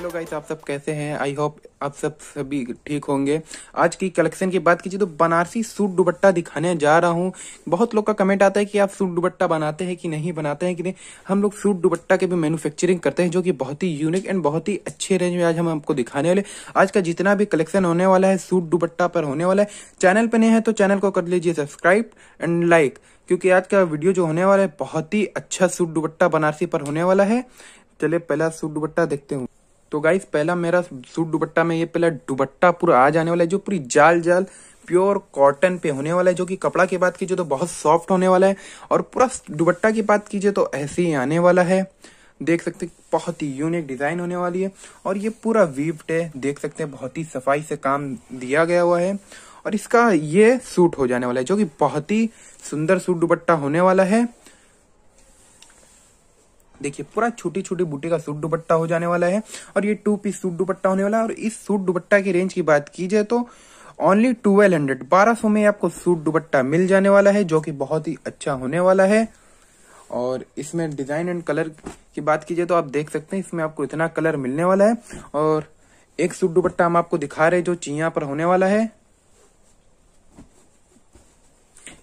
Hello guys, आप सब कैसे हैं? आई होप आप सब सभी ठीक होंगे। आज की कलेक्शन की बात कीजिए तो बनारसी सूट दुपट्टा दिखाने जा रहा हूँ। बहुत लोग का कमेंट आता है कि आप सूट दुपट्टा बनाते हैं कि नहीं बनाते हैं कि नहीं। हम लोग सूट दुपट्टा के भी मैन्युफैक्चरिंग करते हैं, जो कि बहुत ही यूनिक एंड बहुत ही अच्छे रेंज में आज हम आपको दिखाने वाले आज का जितना भी कलेक्शन होने वाला है, सूट दुपट्टा पर होने वाला है चैनल पर नहीं है तो चैनल को कर लीजिए सब्सक्राइब एंड लाइक क्योंकि आज का वीडियो जो होने वाला है, बहुत ही अच्छा सूट दुपट्टा बनारसी पर होने वाला है। चलिए पहला सूट दुपट्टा देखते हूँ। तो गाइस पहला मेरा सूट दुपट्टा में ये पहला दुपट्टा पूरा आ जाने वाला है, जो पूरी जाल जाल प्योर कॉटन पे होने वाला है, जो कि कपड़ा की बात कीजिए तो बहुत सॉफ्ट होने वाला है और पूरा दुपट्टा की बात कीजिए तो ऐसे ही आने वाला है। देख सकते बहुत ही यूनिक डिज़ाइन होने वाली है और ये पूरा वीव्ड है, देख सकते हैं, बहुत ही सफ़ाई से काम दिया गया हुआ है और इसका ये सूट हो जाने वाला है, जो कि बहुत ही सुंदर सूट दुपट्टा होने वाला है। देखिए, पूरा छोटी छोटी बूटी का सूट दुपट्टा हो जाने वाला है और ये टू पीस सूट दुपट्टा होने वाला है। और इस सूट दुपट्टा की रेंज की बात की जाए तो ओनली ट्वेल्व हंड्रेड बारह सौ में आपको सूट दुपट्टा मिल जाने वाला है, जो कि बहुत ही अच्छा होने वाला है। और इसमें डिज़ाइन एंड कलर की बात कीजिए तो आप देख सकते हैं, इसमें आपको इतना कलर मिलने वाला है। और एक सूट दुपट्टा हम आपको दिखा रहे हैं, जो चिया पर होने वाला है।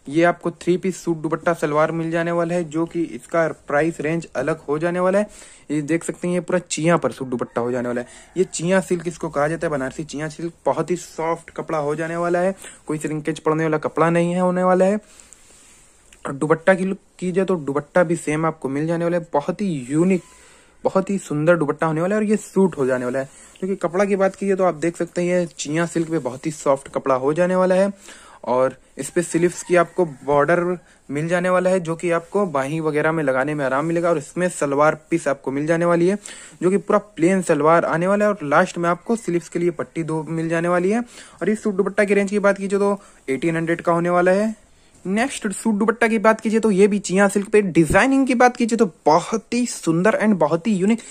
ये आपको three piece suit dupatta, salwar मिल जाने वाला है, जो कि इसका प्राइस रेंज अलग हो जाने वाला है। ये देख सकते हैं, ये पूरा चिया पर सूट दुपट्टा हो जाने वाला है। ये चिया सिल्क इसको कहा जाता है, बनारसी चिया सिल्क बहुत ही सॉफ्ट कपड़ा हो जाने वाला है। कोई श्रिंकेज पड़ने वाला कपड़ा नहीं है, होने वाला है। और दुपट्टा की लुक कीजिए तो दुपट्टा भी सेम आपको मिल जाने वाला है। बहुत ही यूनिक बहुत ही सुंदर दुपट्टा होने वाला है और ये सूट हो जाने वाला है। क्योंकि कपड़ा की बात कीजिए तो आप देख सकते हैं, ये चिया सिल्क पे बहुत ही सॉफ्ट कपड़ा हो जाने वाला है। और इस पे स्लीव्स की आपको बॉर्डर मिल जाने वाला है, जो कि आपको बाही वगैरह में लगाने में आराम मिलेगा, और इसमें सलवार पीस आपको मिल जाने वाली है, जो कि पूरा प्लेन सलवार आने वाला है, और लास्ट में आपको स्लीव्स के लिए पट्टी दो मिल जाने वाली है। और इस सूट दुपट्टा की रेंज की बात कीजिए तो एटीन हंड्रेड का होने वाला है। नेक्स्ट सूट दुपट्टा की बात कीजिए तो ये भी चिया सिल्क पे डिज़ाइनिंग की बात कीजिए तो बहुत ही सुंदर एंड बहुत ही यूनिक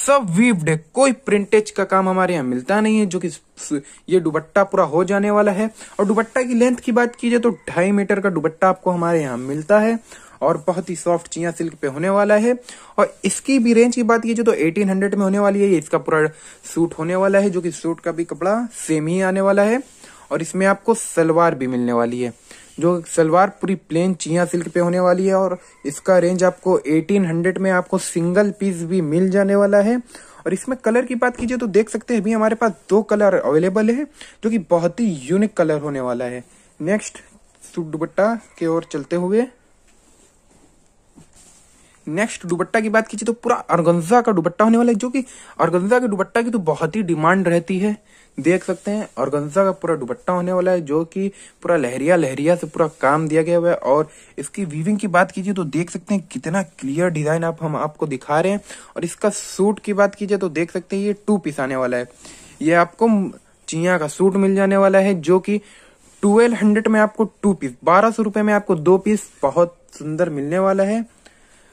सब वीव्ड है। कोई प्रिंटेज का काम हमारे यहाँ मिलता नहीं है, जो कि ये दुपट्टा पूरा हो जाने वाला है। और दुपट्टा की लेंथ की बात कीजिए तो ढाई मीटर का दुपट्टा आपको हमारे यहाँ मिलता है और बहुत ही सॉफ्ट चिया सिल्क पे होने वाला है। और इसकी भी रेंज की बात कीजिए तो 1800 में होने वाली है। इसका पूरा सूट होने वाला है, जो कि सूट का भी कपड़ा सेम ही आने वाला है। और इसमें आपको सलवार भी मिलने वाली है। जो सलवार पूरी प्लेन चिया सिल्क पे होने वाली है और इसका रेंज आपको 1800 में आपको सिंगल पीस भी मिल जाने वाला है। और इसमें कलर की बात कीजिए तो देख सकते हैं, अभी हमारे पास दो कलर अवेलेबल है, जो कि बहुत ही यूनिक कलर होने वाला है। नेक्स्ट सूट दुपट्टा के ओर चलते हुए। नेक्स्ट दुपट्टा की बात कीजिए तो पूरा अरगंजा का दुपट्टा होने वाला है, जो कि अरगंजा के दुपट्टा की तो बहुत ही डिमांड रहती है। देख सकते हैं ऑर्गेन्जा का पूरा दुपट्टा होने वाला है, जो कि पूरा लहरिया लहरिया से पूरा काम दिया गया हुआ है। और इसकी वीविंग की बात कीजिए तो देख सकते हैं कितना क्लियर डिज़ाइन आप, हम आपको दिखा रहे हैं। और इसका सूट की बात कीजिए तो देख सकते हैं ये टू पीस आने वाला है। ये आपको चिया का सूट मिल जाने वाला है, जो कि ट्वेल्व हंड्रेड में आपको टू पीस बारह सौ में आपको दो पीस बहुत सुंदर मिलने वाला है।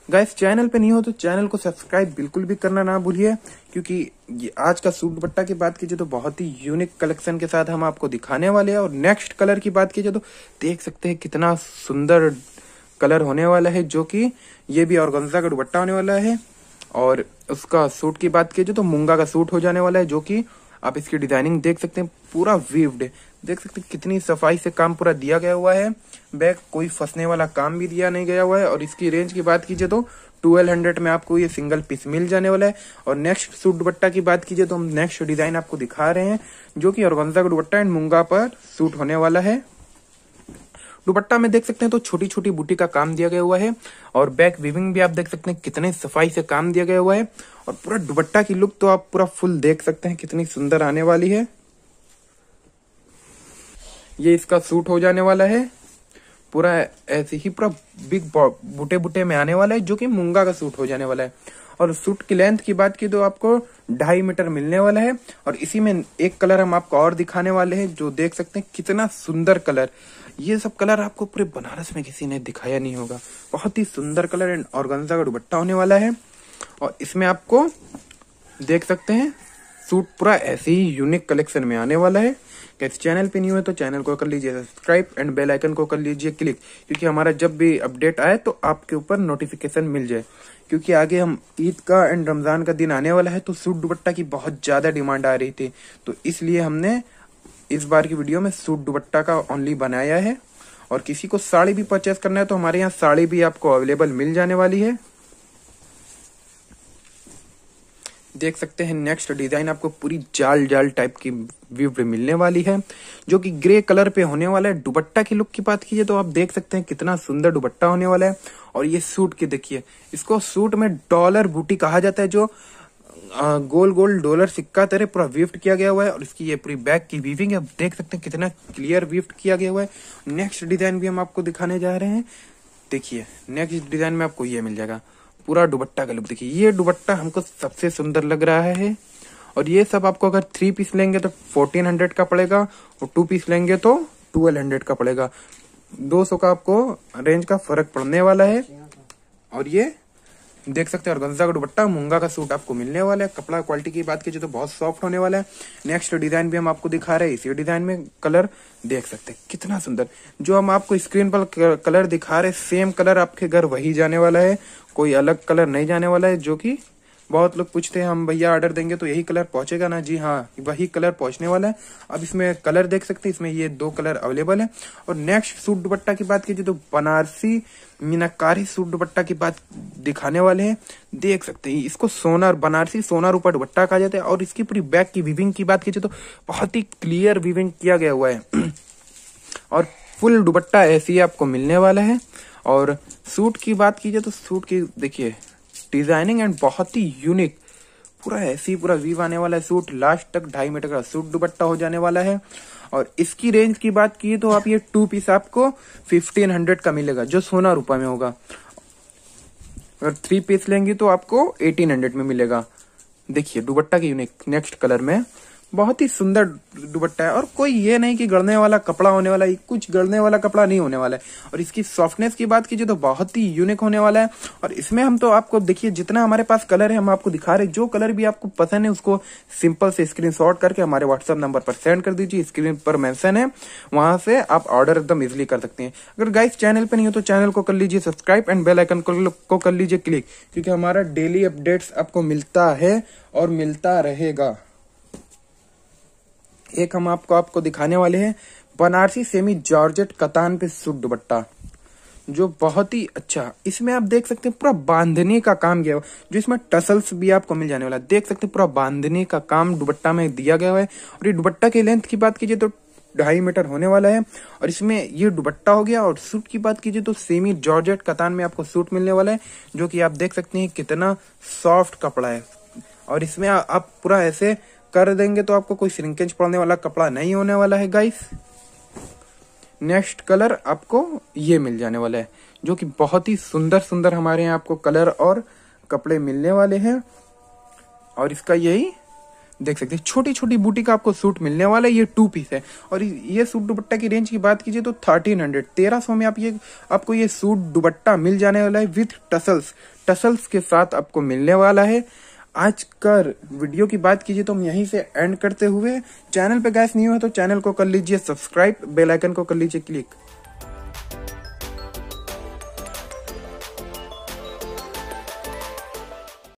गाइस चैनल पे नहीं हो तो चैनल को सब्सक्राइब बिल्कुल भी करना ना भूलिए, क्योंकि आज का सूट दुपट्टा की बात कीजिए तो बहुत ही यूनिक कलेक्शन के साथ हम आपको दिखाने वाले हैं और नेक्स्ट कलर की बात कीजिए तो देख सकते हैं कितना सुंदर कलर होने वाला है, जो कि ये भी ऑर्गेन्जा का दुपट्टा होने वाला है और उसका सूट की बात कीजिए तो मूँगा का सूट हो जाने वाला है, जो कि आप इसकी डिज़ाइनिंग देख सकते हैं, पूरा वीव्ड देख सकते हैं कितनी सफ़ाई से काम पूरा दिया गया हुआ है। बैग कोई फंसने वाला काम भी दिया नहीं गया हुआ है और इसकी रेंज की बात कीजिए तो ट्वेल्व हंड्रेड में आपको ये सिंगल पीस मिल जाने वाला है। और नेक्स्ट सूट दुपट्टा की बात कीजिए तो हम नेक्स्ट डिज़ाइन आपको दिखा रहे हैं, जो कि ऑर्गेन्जा का दुपट्टा एंड मूँगा पर सूट होने वाला है। दुपट्टा में देख सकते हैं तो छोटी छोटी बूटी का काम दिया गया हुआ है और बैक विविंग भी आप देख सकते हैं कितने सफ़ाई से काम दिया गया हुआ है। और पूरा दुपट्टा की लुक तो आप पूरा फुल देख सकते हैं कितनी सुंदर आने वाली है। ये इसका सूट हो जाने वाला है। पूरा ऐसे ही पूरा बिग बूटे बूटे में आने वाला है, जो कि मूँगा का सूट हो जाने वाला है। और सूट की लेंथ की बात की तो आपको ढाई मीटर मिलने वाला है। और इसी में एक कलर हम आपको और दिखाने वाले हैं, जो देख सकते हैं कितना सुंदर कलर ये सब कलर आपको पूरे बनारस में किसी ने दिखाया नहीं होगा। बहुत ही सुंदर कलर एंड गंजा का दुपट्टा होने वाला है। और इसमें आपको देख सकते हैं सूट पूरा ऐसे ही यूनिक कलेक्शन में आने वाला है। इस चैनल पे न्यू है तो चैनल को कर लीजिए सब्सक्राइब एंड बेल आइकन को कर लीजिए क्लिक क्योंकि हमारा जब भी अपडेट आए तो आपके ऊपर नोटिफिकेशन मिल जाए। क्योंकि आगे हम ईद का एंड रमज़ान का दिन आने वाला है तो सूट दुपट्टा की बहुत ज़्यादा डिमांड आ रही थी। तो इसलिए हमने इस बार की वीडियो में सूट दुपट्टा का ओनली बनाया है। और किसी को साड़ी भी परचेस करना है तो हमारे यहाँ साड़ी भी आपको अवेलेबल मिल जाने वाली है। देख सकते हैं नेक्स्ट डिज़ाइन आपको पूरी जाल जाल टाइप की व्यू पे मिलने वाली है, जो कि ग्रे कलर पे होने वाला है। दुपट्टा की लुक की बात कीजिए तो आप देख सकते हैं कितना सुंदर दुपट्टा होने वाला है। और ये सूट की देखिए, इसको सूट में डॉलर बूटी कहा जाता है, जो गोल गोल डॉलर सिक्का तरह पूरा विफ्ट किया गया हुआ है। और इसकी ये पूरी बैक की वीविंग है। देख सकते हैं कितना क्लियर विफ्ट किया गया हुआ है। नेक्स्ट डिज़ाइन भी हम आपको दिखाने जा रहे हैं। देखिए नेक्स्ट डिज़ाइन में आपको ये मिल जाएगा। पूरा दुबट्टा का लुक। देखिए, ये दुबट्टा हमको सबसे सुंदर लग रहा है और ये सब आपको अगर थ्री पीस लेंगे तो फोर्टीन हंड्रेड का पड़ेगा और टू पीस लेंगे तो ट्वेल्व हंड्रेड का पड़ेगा। दो सौ का आपको रेंज का फ़र्क पड़ने वाला है। और ये देख सकते हैं और का दुपट्टा, मुंगा का सूट आपको मिलने वाला है। कपड़ा क्वालिटी की बात कीजिए तो बहुत सॉफ्ट होने वाला है। नेक्स्ट डिज़ाइन भी हम आपको दिखा रहे हैं, इसी डिज़ाइन में कलर देख सकते हैं। कितना सुंदर। जो हम आपको स्क्रीन पर कलर दिखा रहे सेम कलर आपके घर वही जाने वाला है, कोई अलग कलर नहीं जाने वाला है, जो कि बहुत लोग पूछते हैं, हम भैया ऑर्डर देंगे तो यही कलर पहुंचेगा ना? जी हाँ वही कलर पहुँचने वाला है। अब इसमें कलर देख सकते हैं, इसमें ये दो कलर अवेलेबल है। और नेक्स्ट सूट दुपट्टा की बात कीजिए तो बनारसी मीनाकारी सूट दुपट्टा की बात दिखाने वाले हैं। देख सकते हैं, इसको सोनार, बनारसी सोनार ऊपर दुपट्टा कहा जाता है। और इसकी पूरी बैक की विविंग की बात कीजिए तो बहुत ही क्लियर विविंग किया गया हुआ है। और फुल दुपट्टा ऐसे आपको मिलने वाला है। और सूट की बात कीजिए तो सूट की, देखिए डिज़ाइनिंग एंड बहुत ही यूनिक। पूरा ऐसे, पूरा वीव आने वाला है सूट, लास्ट तक ढाई मीटर का सूट दुपट्टा हो जाने वाला है। और इसकी रेंज की बात की तो आप ये टू पीस आपको फिफ्टीन हंड्रेड का मिलेगा, जो सोना रुपए में होगा। और थ्री पीस लेंगे तो आपको एटीन हंड्रेड में मिलेगा। देखिए दुबट्टा की यूनिक नेक्स्ट कलर में। बहुत ही सुंदर दुपट्टा है। और कोई ये नहीं कि गड़ने वाला कपड़ा होने वाला है कुछ गड़ने वाला कपड़ा नहीं होने वाला है। और इसकी सॉफ्टनेस की बात कीजिए तो बहुत ही यूनिक होने वाला है। और इसमें हम तो आपको, देखिए, जितना हमारे पास कलर है, हम आपको दिखा रहे हैं। जो कलर भी आपको पसंद है, उसको सिंपल से स्क्रीन करके हमारे व्हाट्सअप नंबर पर सेंड कर दीजिए। स्क्रीन पर मैंसन है, वहाँ से आप ऑर्डर एकदम इजिली कर सकते हैं। अगर गाइस चैनल पर नहीं हो तो चैनल को कर लीजिए सब्सक्राइब एंड बेल आइकन को कर लीजिए क्लिक क्योंकि हमारा डेली अपडेट्स आपको मिलता है और मिलता रहेगा। एक हम आपको आपको दिखाने वाले हैं, बनारसी सेमी जॉर्जेट कतान पे सूट दुपट्टा, जो बहुत ही अच्छा। इसमें आप देख सकते हैं पूरा बांधने का काम किया हुआ जो इसमें टसल्स भी आपको मिल जाने वाला है। देख सकते हैं पूरा बांधने का काम दुपट्टा में दिया गया हुआ है, और ये दुपट्टा की लेंथ की बात कीजिए तो ढाई मीटर होने वाला है, और इसमें ये दुपट्टा हो गया, और सूट की बात कीजिए तो सेमी जॉर्जेट कतान में आपको सूट मिलने वाला है, जो कि आप देख सकते हैं कितना सॉफ्ट कपड़ा है। और इसमें आप पूरा ऐसे कर देंगे तो आपको कोई श्रिंकेज पड़ने वाला कपड़ा नहीं होने वाला है गाइस नेक्स्ट कलर आपको ये मिल जाने वाला है, जो कि बहुत ही सुंदर सुंदर हमारे यहाँ आपको कलर और कपड़े मिलने वाले हैं. और इसका यही, देख सकते हैं छोटी छोटी बूटी का आपको सूट मिलने वाला है, ये टू पीस है. और ये सूट दुपट्टा की रेंज की बात कीजिए तो थर्टीन हंड्रेड तेरह सौ में आप ये, आपको ये सूट दुपट्टा मिल जाने वाला है विथ टसल्स टसल्स के साथ आपको मिलने वाला है. आज कर वीडियो की बात कीजिए तो हम यहीं से एंड करते हुए चैनल पे गैस नहीं हुआ तो चैनल को कर लीजिए सब्सक्राइब बेल आइकन को कर लीजिए क्लिक